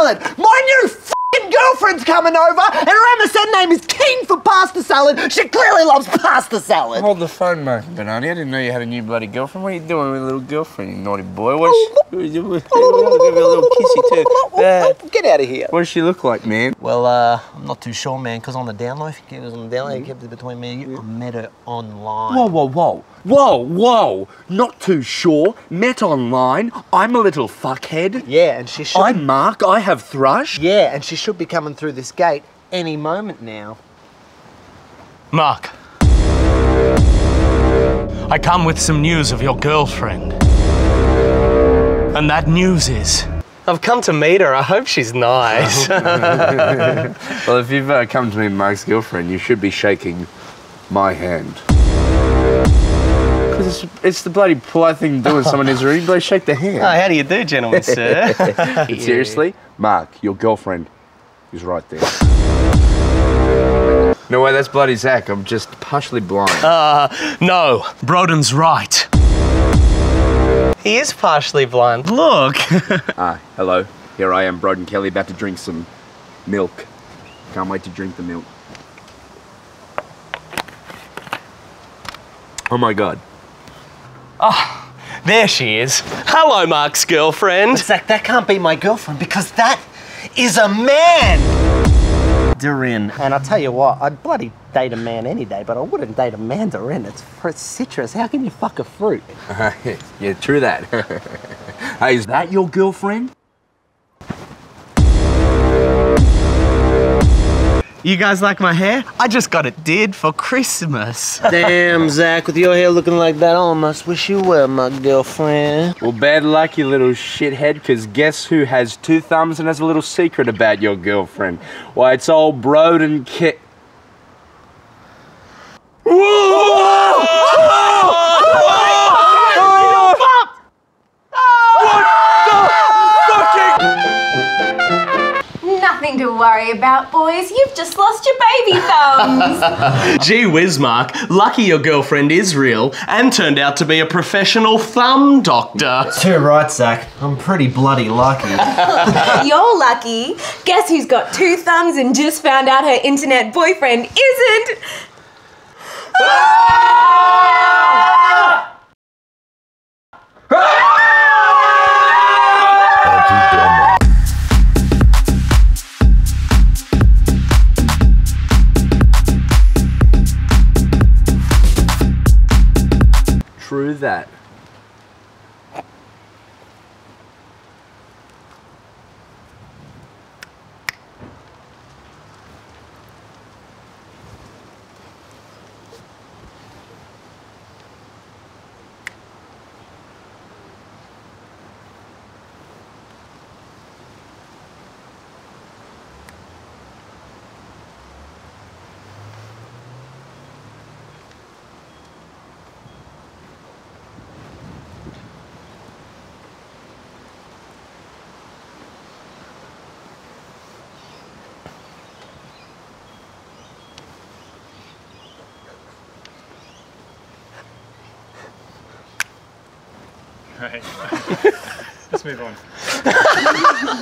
salad. New fucking girlfriend's coming over, and her MSN name is Keen for Pasta Salad. She clearly loves pasta salad. Hold the phone, mate, Bonanno. I didn't know you had a new bloody girlfriend. What are you doing with a little girlfriend, you naughty boy? What's give me a little kissy too. Uh, Get out of here. what does she look like, man? Well, uh, I'm not too sure, man, because on the down low, if it was on the down low, you kept it between me and you. I met her online. Whoa, whoa, whoa. Whoa, whoa. Not too sure. Met online. I'm a little fuckhead. Yeah, and she should. I'm Mark. I have thrush. Yeah, and she should be coming through this gate any moment now. Mark. I come with some news of your girlfriend. And that news is. I've come to meet her. I hope she's nice. Well, if you've uh, come to meet Mark's girlfriend, you should be shaking my hand. Because it's, it's the bloody polite thing to do when someone is rude. You bloody shake their hand. Oh, how do you do, gentlemen, sir? Seriously? Mark, your girlfriend is right there. No way, that's bloody Zach. I'm just partially blind. Uh, no, Broden's right. he is partially blind. Look. Ah, hello. Here I am, Broden Kelly, about to drink some milk. Can't wait to drink the milk. Oh my god. Ah, there she is. Hello, Mark's girlfriend. Zach, that can't be my girlfriend because that is a man! Doreen. And I'll tell you what, I'd bloody date a man any day, but I wouldn't date a mandarin. It's, it's citrus. How can you fuck a fruit? yeah, true that. hey, is that your girlfriend? You guys like my hair? I just got it did for Christmas. Damn, Zach, with your hair looking like that, I almost wish you were my girlfriend. Well, bad luck, you little shithead, because guess who has two thumbs and has a little secret about your girlfriend? Why, it's old Broden Ki- worry about, boys. You've just lost your baby thumbs. Gee whiz, Mark. Lucky your girlfriend is real and turned out to be a professional thumb doctor. Too right, Zach. I'm pretty bloody lucky. You're lucky. Guess who's got two thumbs and just found out her internet boyfriend isn't? Ah! True that. Right. Let's move on.